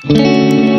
Música